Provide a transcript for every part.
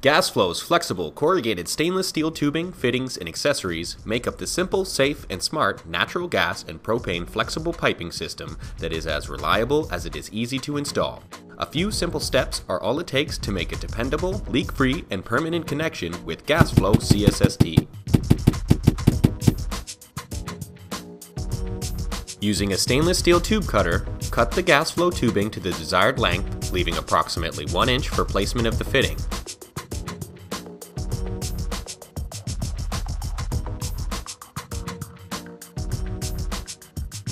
GasFlo's flexible corrugated stainless steel tubing, fittings, and accessories make up the simple, safe, and smart natural gas and propane flexible piping system that is as reliable as it is easy to install. A few simple steps are all it takes to make a dependable, leak-free, and permanent connection with GasFlo CSST. Using a stainless steel tube cutter, cut the Gas Flo tubing to the desired length, leaving approximately 1 inch for placement of the fitting.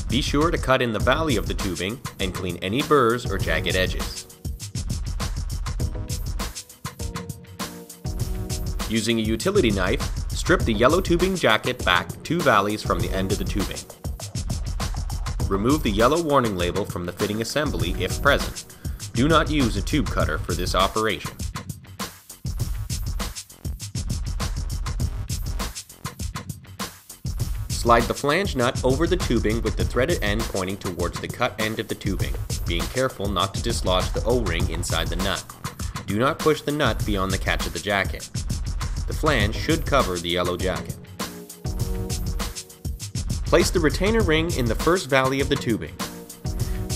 Be sure to cut in the valley of the tubing and clean any burrs or jagged edges. Using a utility knife, strip the yellow tubing jacket back two valleys from the end of the tubing. Remove the yellow warning label from the fitting assembly if present. Do not use a tube cutter for this operation. Slide the flange nut over the tubing with the threaded end pointing towards the cut end of the tubing, being careful not to dislodge the O-ring inside the nut. Do not push the nut beyond the catch of the jacket. The flange should cover the yellow jacket. Place the retainer ring in the first valley of the tubing.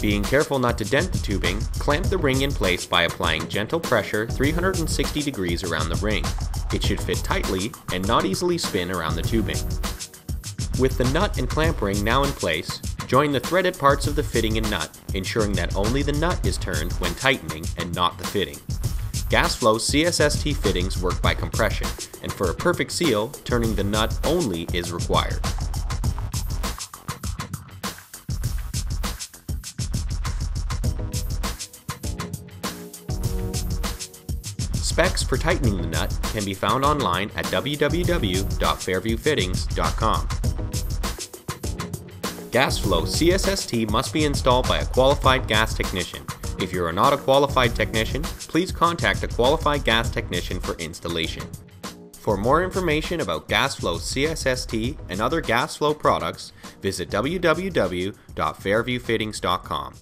Being careful not to dent the tubing, clamp the ring in place by applying gentle pressure 360 degrees around the ring. It should fit tightly and not easily spin around the tubing. With the nut and clamp ring now in place, join the threaded parts of the fitting and nut, ensuring that only the nut is turned when tightening and not the fitting. GasFlo CSST fittings work by compression, and for a perfect seal, turning the nut only is required. Specs for tightening the nut can be found online at www.fairviewfittings.com. GasFlo CSST must be installed by a qualified gas technician. If you are not a qualified technician, please contact a qualified gas technician for installation. For more information about GasFlo CSST and other GasFlo products, visit www.fairviewfittings.com.